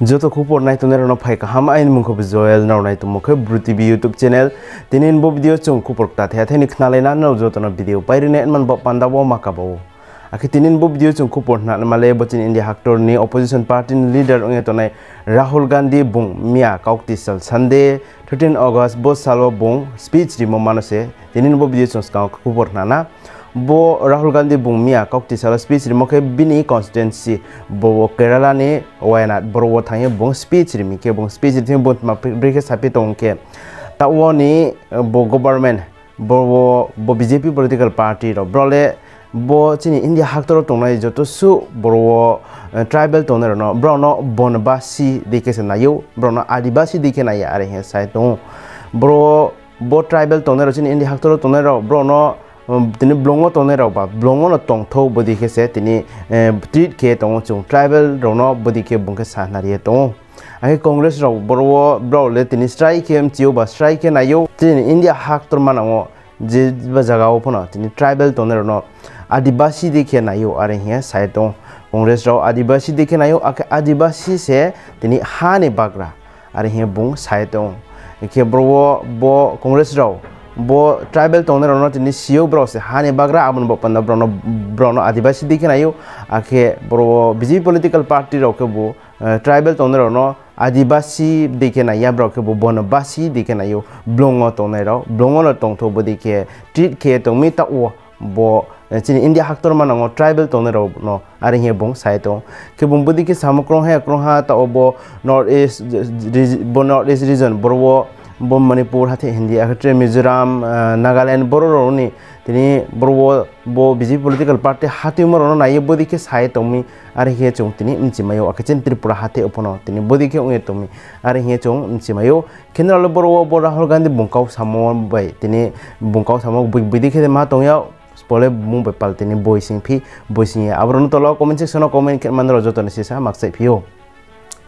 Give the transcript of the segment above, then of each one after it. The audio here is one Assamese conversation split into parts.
যত খুপর নাই তোনের ন ফাই কাহাম আইন মুখব জয়েল নাও নাই তুমুখে ব্রুতি বি ইউটিউব চ্যানেল তিনিন বো ভিডিও চং খুপর তা থে থে নিখ নালে না যত ভিডিও পাইরিনে মান ব পান্দা বো মাকাবো আখি তিনিন বো ভিডিও চং খুপর না মালে বচিন ইন্ডিয়া হাক্টর নি অপোজিশন পার্টি লিডার অঙ্গে তো নাই রাহুল গান্ধী বুং মিয়া কাউকতি সাল সানডে 13 অগস্ট বো সালো বুং স্পিচ রিমো মানসে তিনিন বো ভিডিও চং স্কাউ খুপর না না bo Rahul Gandhi bungmia kokti sala speech ri mokhe bini constituency bo Kerala ni Wayanad bro wo thang bung speech ri mi ke bung speech ri thing bot ma brike sapi tong ke ta wo ni bo government bo bo BJP political party ro bro le bo chini India haktor tong nai joto su wo tribal tong no bro no bonbasi dike se na yo bro no adibasi dike na ya are he sai tong bro bo tribal tong ro chini India haktor tong ro bro no তিনি ব্লঙো ৰবা ব্লঙো ন টং থৌ বদি খেছে তিনি ট্ৰিট খে টং চুং ট্ৰাইবেল ৰণ বদি খে বুংখে চাহনাৰিয়ে টং আহে কংগ্ৰেছ ৰাও বৰ ব্ৰলে তিনি ষ্ট্ৰাইক খেম চিও বা খে নাইও তিনি ইণ্ডিয়া হাক তোৰ মান যে বা জাগাও ফোন তিনি ট্ৰাইবেল টনে ৰণ আদিবাসী দেখে নাইও আৰু হিয়া চাই টং কংগ্ৰেছ ৰাও আদিবাসী দেখে নাইও আকে আদিবাসী চে তিনি হানে বাগৰা আৰু বুং চাই ব Congress Rao bo tribal tong na tini siyo bro se hane bagra abun bo panda bro no bro no adivasi dikhe na yo akhe bro bjp political party ro ke bo tribal tong na no adivasi dikhe na ya bro ke bo bon basi dikhe na yo blongo tong na ro blongo no tong tho bo dikhe treat ke tong mi ta o bo chini india haktor man ngo tribal tong na ro no ari he bong sai tong ke bong bo dikhe samokrong ha krong ha ta obo north east bo north east region bro bom manipur hate hindi akhtre mizoram nagaland bororo ni tini borbo bo biji political party hati umar ono nai bodi ke sai tomi are he chung tini imchi mayo akchen tripura hate upono tini bodi ke unge tomi are he chung imchi mayo kendral borbo bo rahul gandhi bungkau samo bai tini bungkau samo bidi ke ma tongya mung be pal tini boising phi boising abron tolo comment section comment mandro jotone sisa maksai phio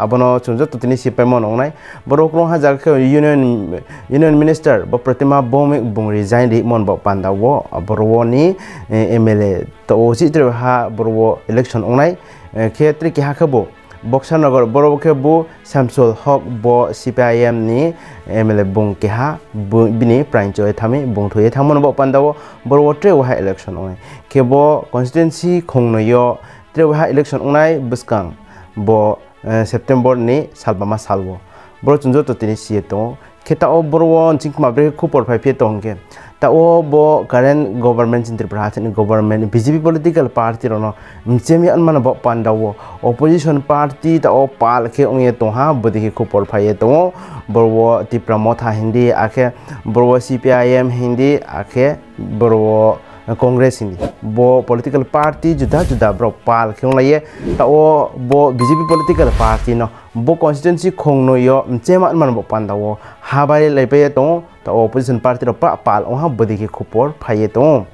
election abono chunjo to tini si pemon onai boro kro ha jak union union minister bo pratima bom bung resign di mon bo pandawo boro ni mla to o si triwa ha boro election onai ke tri ke ha bo Boxanagar বড়বকে বু শামসুল হক ব সিপিআইএম নি এমএলএ বুং কেহা বিনি প্রাইঞ্চয় থামি বুং থয়ে থামন ব পান্দাও বড় ট্রে ওহা ইলেকশন ওনাই কেব কনস্টিটুয়েন্সি খংনয় ট্রে ওহা ইলেকশন ওনাই বুসকাং ব সেপ্টেম্বর নি সালবামা সালব বড় চুনজ তো তিনি সিয়ে তো খেতা ও বড় চিংক মাব্রে খুপর ফাই ফিয়ে তংকে ta o bo current government in tripura ni government bjp political party rono mchemi an man bo panda wo opposition party ta o pal khe ongye to ha bodi ke khopor phaye to bo wo tripura motha hindi akhe bo cpim hindi akhe bo congress ini bo political party juda juda bro pal khyong laye ta o bo bjp political party no bo constituency khong no yo mchema man bo panda wo ha bai lai pe to ta opposition party ro pa pal o ha bodi ke khupor phaye to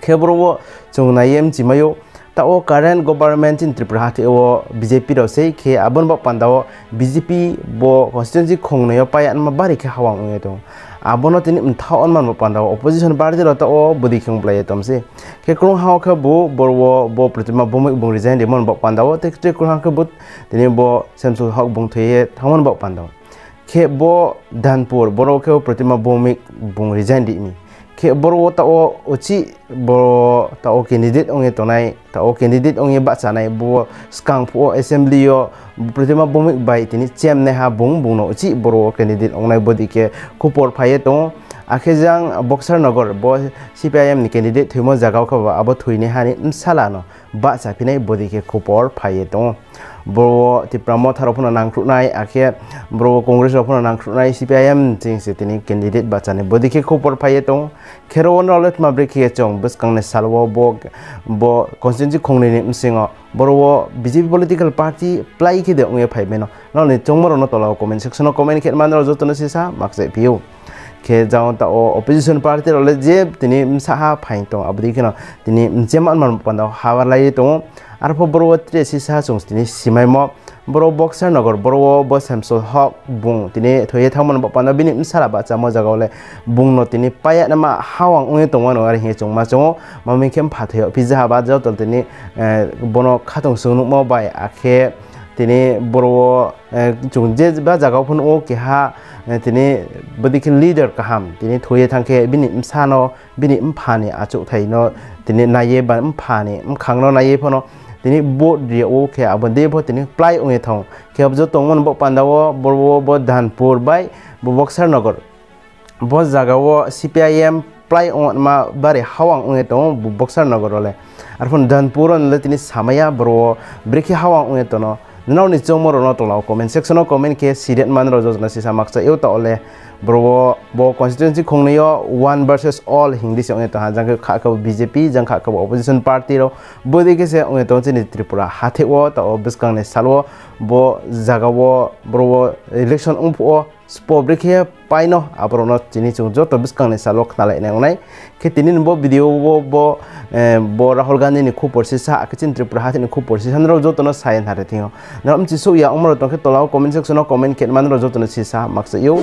khebro wo chung na yem chi mayo ta o current government in tripura te o bjp ro sei khe abon bo panda wo bjp bo constituency khong no yo pa yan ma bari khe hawang nge to abono tini mtha on man panda opposition party ro ta o budi khong play tom se ke krong ha kha bu borwo bo pratima bo mo bung resign de mon bo panda o te te krong ha kha but tini bo samsul hok bung thoye thamon bo panda ke bo danpur boro ke pratima bo mi bung resign di mi ke boro ta o uchi boro ta o candidate onge tonai ta o candidate onge ba chanai bo skang pu assembly yo pratima bomik bai tini chem ne ha bung bung no uchi boro candidate ongnai bodi ke kupor phaye to abo thuine hani sala no ba chapinai bodi ke kupor phaye to bro ti pramo tharo phuna nangkhru nai akhe bro congress ro phuna nangkhru nai cpim jing se tini candidate bachane bodi ke khopor phaye tong khero on rolet ma bre ke chong bus kangne salwo bo bo constituency khongni ni msingo bro bjp political party plai ke de ongye phai beno no ni chongmoro no tola comment section comment khet man ro jotone sisa makse view party role je tini msa ha phain to abdi kino tini jeman man panda hawa lai to ar po boro tre si sa chung tini simai mo boro boxer nagor boro bo samso hok bung tini thoye thamon ba panda bini msara ba chamo jaga ole bung no tini paya na ma hawang unge to mano ar he chung ma chung ma min kem phathe pizza ba jaw tol tini তিনি বড়ো চুং যে বা জাগাওফুন ও কেহা তিনি বদিকে লিডার কাহাম তিনি থুয়ে থাকে বিনি সানো বিনি ফানে আচু থাই ন তিনি নাইয়ে বা ফানে খাং নাইয়ে ফোন তিনি বোট দিয়ে ও খে আবার দিয়ে ভো তিনি প্লাই উঙে থাও কে অবজ তঙ্গন ব পান্ডাও বড়ো ব ধানপুর বাই বক্সার নগর ব জাগাও সিপিআইএম প্রায় অংমা বারে হাওয়াং উঙে তো বক্সার নগর হলে আর ফোন ধানপুর হলে তিনি সামাইয়া বড় ব্রেকি হাওয়াং উঙে তো bro breki hawang ong thong no Nau ni chong moro no to lau comment section of comment ke sidet man ro jona si samak sa eu ta ole bro bo constituency khong ne yo one versus all hindi se ong to ha jang kha ka bjp jang kha ka opposition party ro bo de ke se ong to chini tripura hathe wo ta o biskang ne salwo bo jaga wo bro election um po spobre ke paino abrono chini chung jo to biskang ne salok nalai ne onai ke tinin bo video bo bo bo rahul gandhi ni khu porsi sa akichin tripura hathi ni khu porsi san ro jo to no sayan hare thingo nam chi su ya umro to ke tolao comment section no comment ke man ro jo to no si sa maksa yo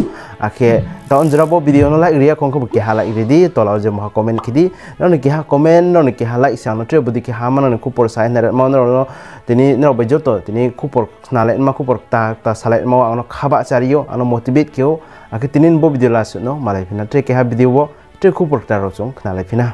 akhe ta on jra bo video no like ria kongko ke hala iridi tolao je mo comment kidi no ni ke ha comment no ni ke hala isa no tre budi ke ha man no khu por sayan hare man ro tini no bo jo to tini khu por nalai ma khu por ta ta salai ma ano khaba chariyo ano motivate kyo akhe tinin bo video la su no malai phina tre ke video bo tre khu por ta ro chung nalai phina